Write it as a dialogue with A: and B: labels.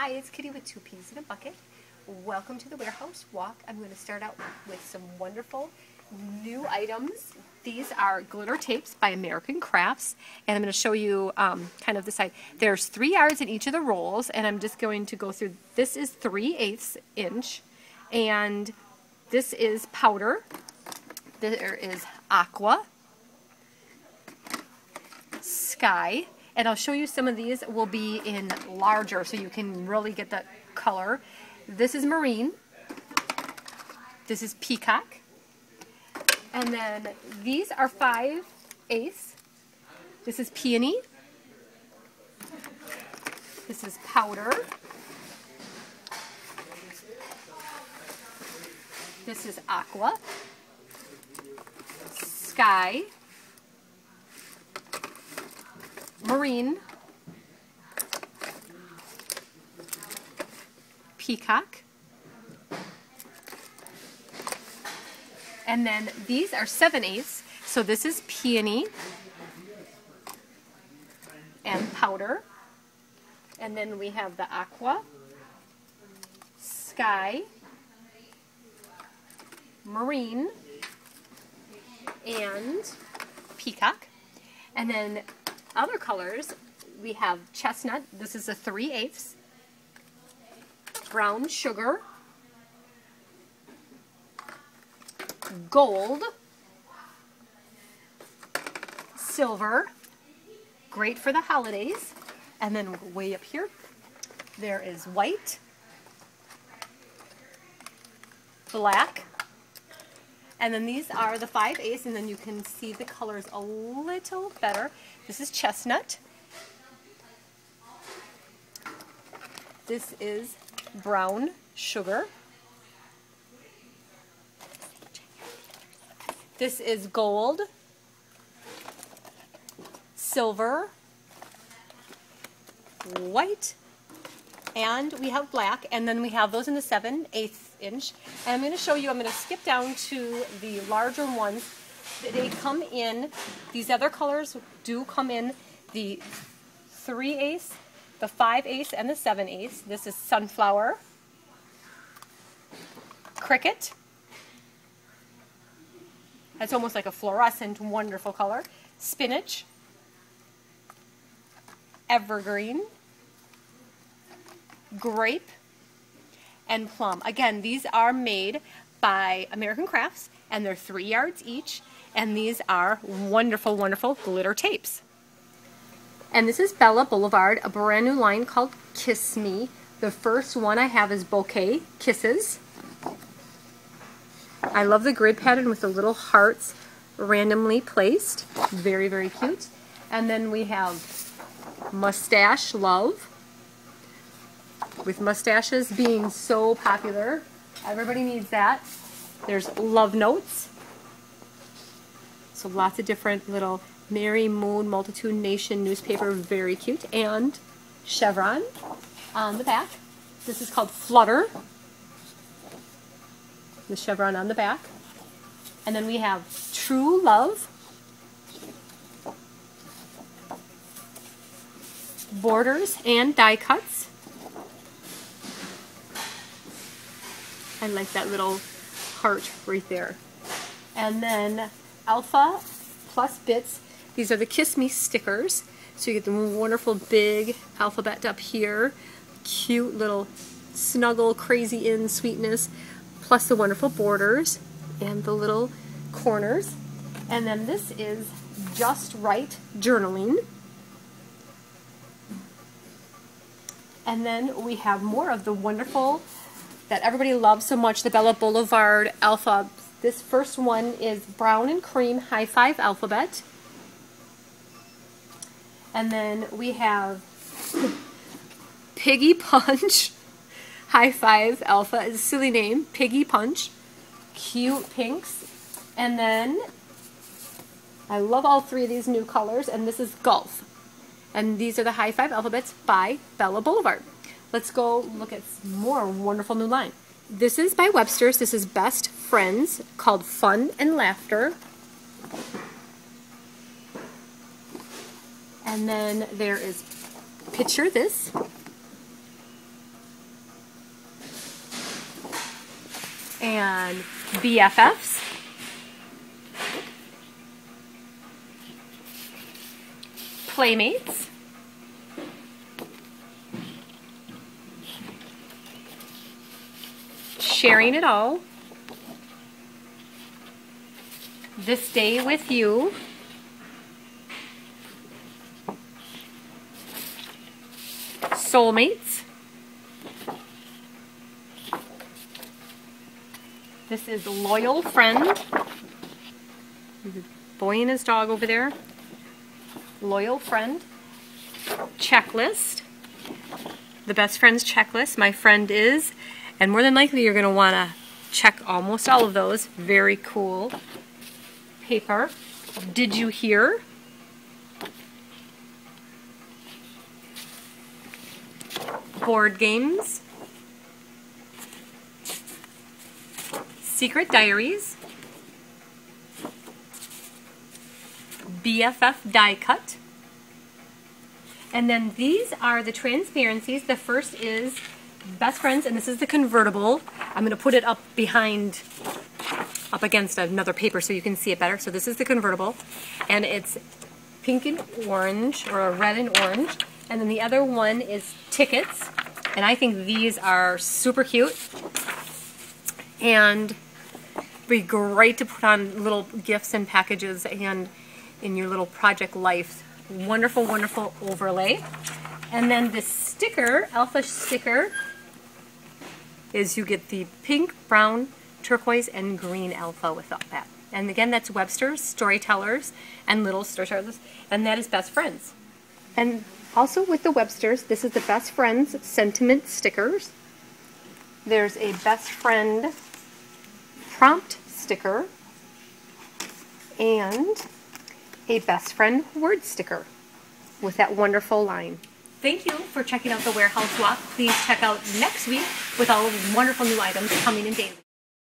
A: Hi, it's Kitty with Two Peas in a Bucket. Welcome to the warehouse walk. I'm going to start out with some wonderful new items. These are glitter tapes by American Crafts, and I'm going to show you um, kind of the side. There's three yards in each of the rolls, and I'm just going to go through. This is 3 eighths inch, and this is powder. There is aqua, sky, and I'll show you some of these will be in larger so you can really get the color. This is marine. This is peacock. And then these are 5 ace. This is peony. This is powder. This is aqua. Sky. Marine. Peacock. And then these are 7 eighths. So this is peony and powder. And then we have the aqua, sky, marine, and peacock. And then other colors, we have chestnut. This is a 3 eighths. Brown sugar. Gold. Silver. Great for the holidays. And then way up here, there is white. Black. And then these are the 5 eighths, and then you can see the colors a little better. This is chestnut. This is brown sugar. This is gold, silver, white, and we have black, and then we have those in the 7 8 inch. And I'm going to show you, I'm going to skip down to the larger ones. They come in, these other colors do come in the 3 eighths, the 5 eighths, and the 7 eighths. This is sunflower, cricket, that's almost like a fluorescent, wonderful color. Spinach, evergreen, grape, and plum. Again, these are made by American Crafts, and they're three yards each, and these are wonderful, wonderful glitter tapes. And this is Bella Boulevard, a brand new line called Kiss Me. The first one I have is Bouquet Kisses. I love the grid pattern with the little hearts randomly placed. Very, very cute. And then we have Mustache Love. With mustaches being so popular, everybody needs that. There's Love Notes. So lots of different little Merry Moon Multitude Nation newspaper, very cute. And Chevron on the back. This is called Flutter the chevron on the back. And then we have True Love, borders and die cuts. I like that little heart right there. And then Alpha Plus Bits. These are the Kiss Me stickers. So you get the wonderful big alphabet up here. Cute little snuggle, crazy in sweetness plus the wonderful borders and the little corners. And then this is Just Right Journaling. And then we have more of the wonderful that everybody loves so much, the Bella Boulevard Alpha. This first one is Brown and Cream High Five Alphabet. And then we have Piggy Punch High Five Alpha is a silly name. Piggy Punch. Cute pinks. And then I love all three of these new colors, and this is Golf. And these are the High Five Alphabets by Bella Boulevard. Let's go look at more wonderful new line. This is by Webster's. This is Best Friends called Fun and Laughter. And then there is Picture This. And BFFs. Playmates. Sharing it all. This day with you. Soulmates. This is Loyal Friend. Boy and his dog over there. Loyal Friend. Checklist. The best friends checklist. My friend is. And more than likely you're going to want to check almost all of those. Very cool. Paper. Did you hear? Board games. Secret Diaries, BFF die cut, and then these are the transparencies. The first is Best Friends, and this is the convertible. I'm going to put it up behind, up against another paper so you can see it better. So this is the convertible, and it's pink and orange, or red and orange. And then the other one is tickets, and I think these are super cute. And be great to put on little gifts and packages and in your little project life. Wonderful, wonderful overlay. And then this sticker, Alpha sticker, is you get the pink, brown, turquoise, and green alpha with all that. And again, that's Webster's, Storytellers, and Little Storytellers, and that is Best Friends. And also with the Websters, this is the Best Friends Sentiment stickers. There's a Best Friend prompt sticker and a best friend word sticker with that wonderful line. Thank you for checking out the warehouse walk. Please check out next week with all of these wonderful new items coming in daily.